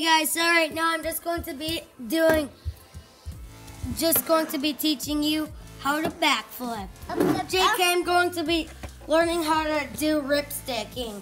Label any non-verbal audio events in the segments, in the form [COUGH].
Guys, so right now I'm just going to be doing, just going to be teaching you how to backflip. JK, I'm going to be learning how to do rip sticking.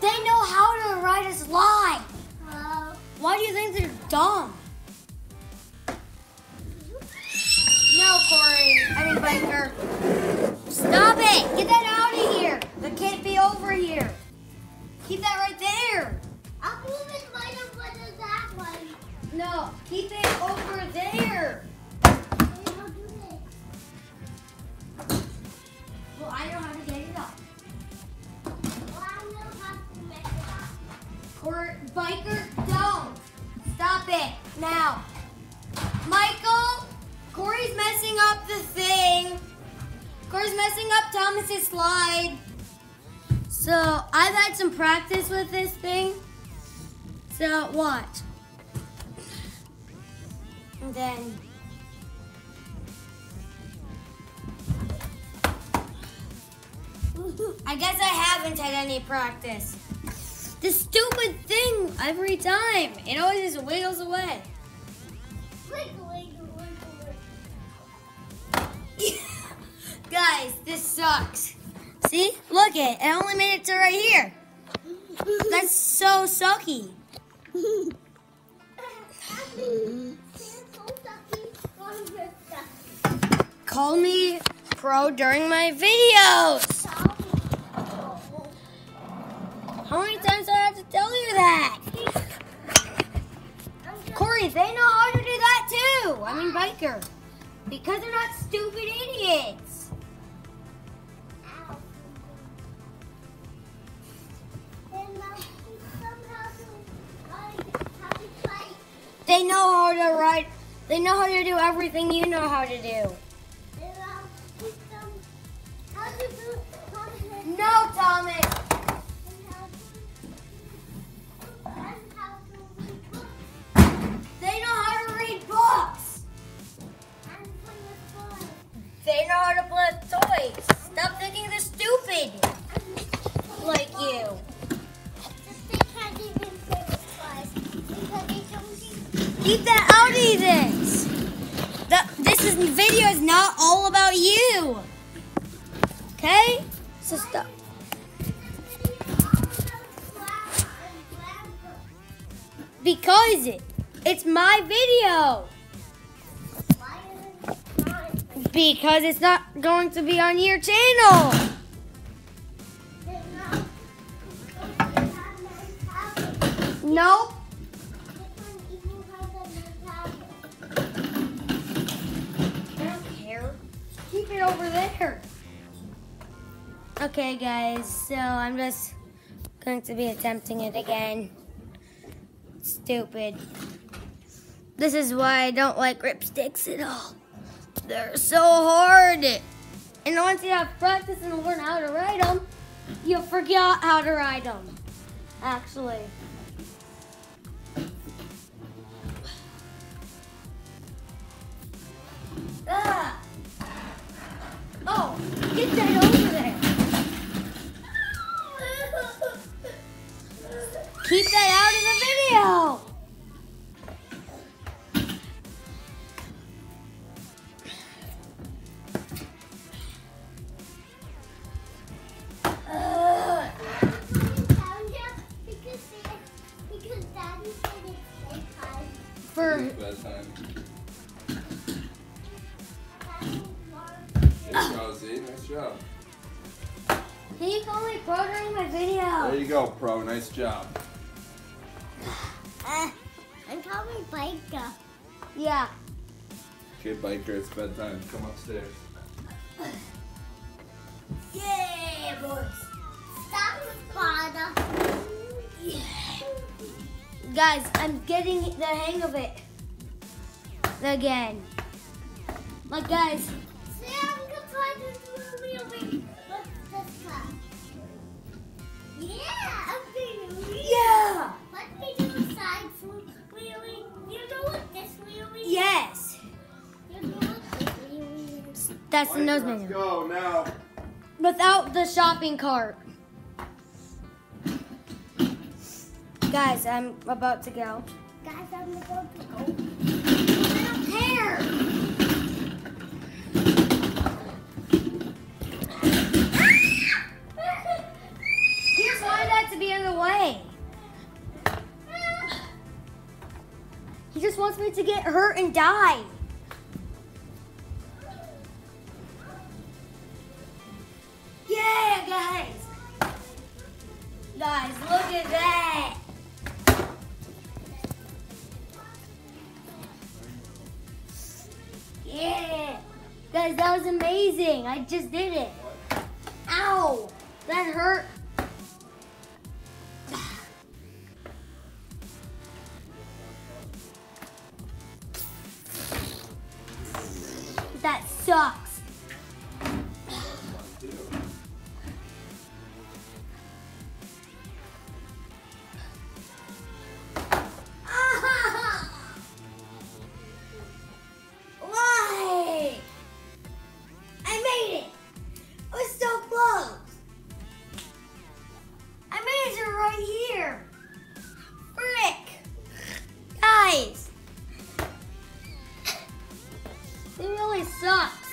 They know how to ride a slide. Why do you think they're dumb? No, Corey. I mean, Biker. Stop it! Get that out Corey, Biker, don't. Stop it now. Michael, Corey's messing up the thing. Corey's messing up Thomas's slide. So I've had some practice with this thing. So watch. And then [LAUGHS] I guess I haven't had any practice. This stupid thing every time. It always just wiggles away. [LAUGHS] Guys, this sucks. See? Look it. It only made it to right here. That's so sucky. Call me pro during my videos. How many times do I have to tell you that? Corey, they know how to do that too. I mean, biker. Because they're not stupid idiots. They know how to ride. They know how to do everything you know how to do. No, Thomas. Not all about you. Okay? So stop. Because it, it's my video. Because it's not going to be on your channel. Nope. Okay, guys, so I'm just going to be attempting it again. Stupid. This is why I don't like ripsticks at all. They're so hard. And once you have practice and learn how to ride them, you'll forget how to ride them. Actually. Ah. Oh, get that over Keep that out of the video. For Bedtime. There you go, Z. Nice job. can you call pro during my video? There you go, pro. Nice job. Uh, I'm calling Biker. Yeah. Okay, biker, it's bedtime. Come upstairs. Yeah, boys. Stop, father. Yeah. Guys, I'm getting the hang of it again. Like, guys, See, I'm gonna try this movie over with this class. Yeah, I'm doing really yeah. Yes. That's the nose menu. go now. Without the shopping cart. Guys, I'm about to go. Guys, I'm about to go. not. [LAUGHS] Here's why to be in the way. He just wants me to get hurt and die. Yeah, guys. Guys, look at that. Yeah. Guys, that was amazing. I just did it. Ow. That hurt. It really sucks.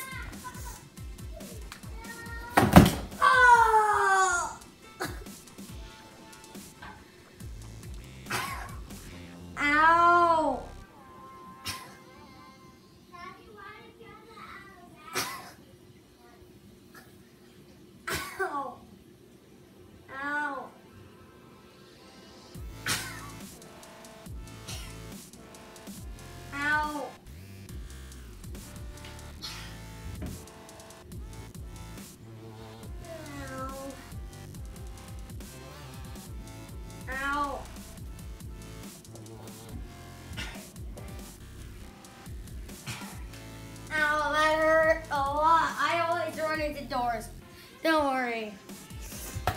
Don't worry.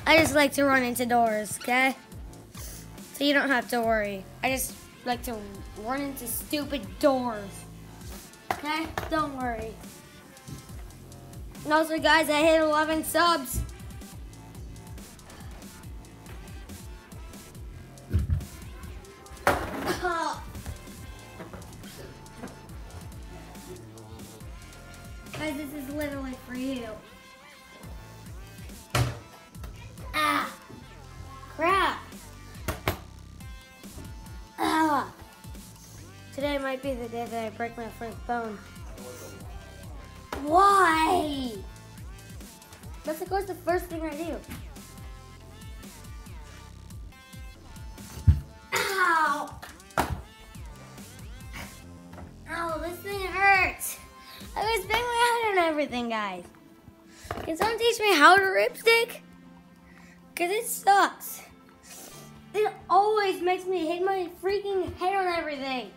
I just like to run into doors, okay? So you don't have to worry. I just like to run into stupid doors. Okay? Don't worry. And also, guys, I hit 11 subs. Might be the day that I break my first bone. Why? That's of course the first thing I do. Ow! Ow, this thing hurts. I was bang my head on everything, guys. Can someone teach me how to ripstick? Cause it sucks. It always makes me hit my freaking head on everything.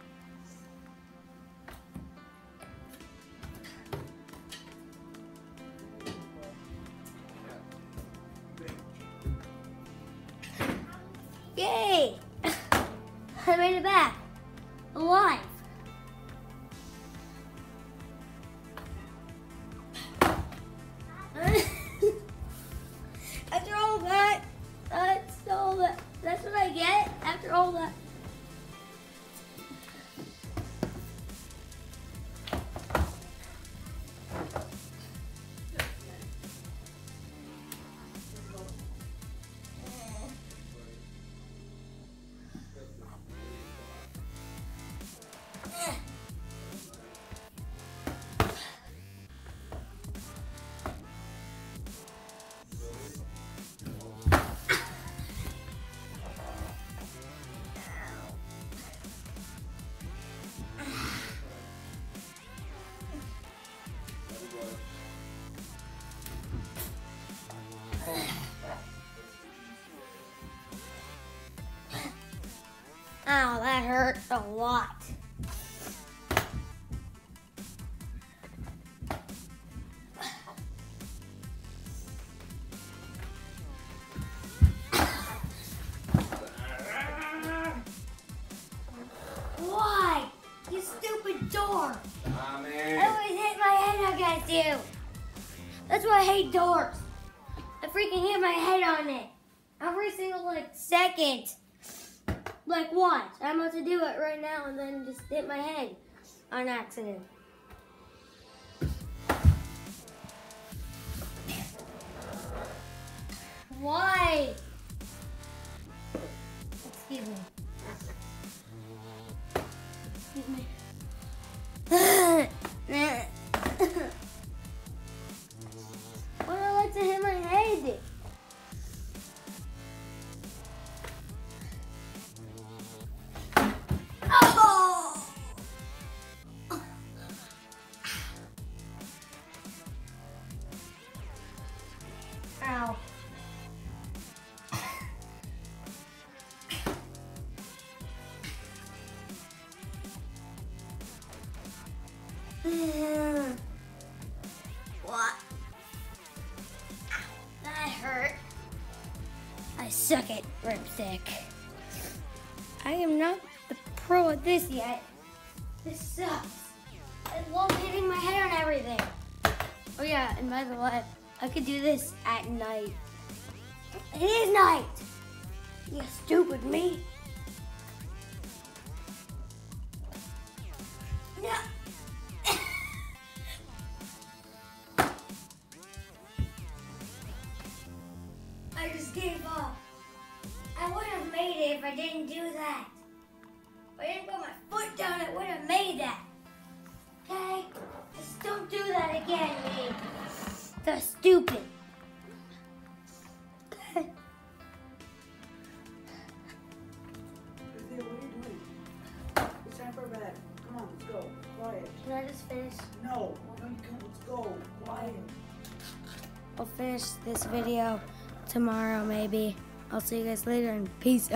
Ow, that hurt a lot. You. That's why I hate doors. I freaking hit my head on it. Every single like second. Like watch. I'm about to do it right now and then just hit my head on accident. What? That hurt. I suck at Ripstick. I am not the pro at this yet. This sucks. I love hitting my head on everything. Oh yeah, and by the way, I could do this at night. It is night. You stupid me. Didn't do that. If I didn't put my foot down, I would have made that. Okay? Just don't do that again, me. That's stupid. Okay? What are you doing? It's time for bed. Come on, let's go. Quiet. Can I just finish? No, no, you can't. Let's go. Quiet. I'll finish this video tomorrow, maybe. I'll see you guys later and peace.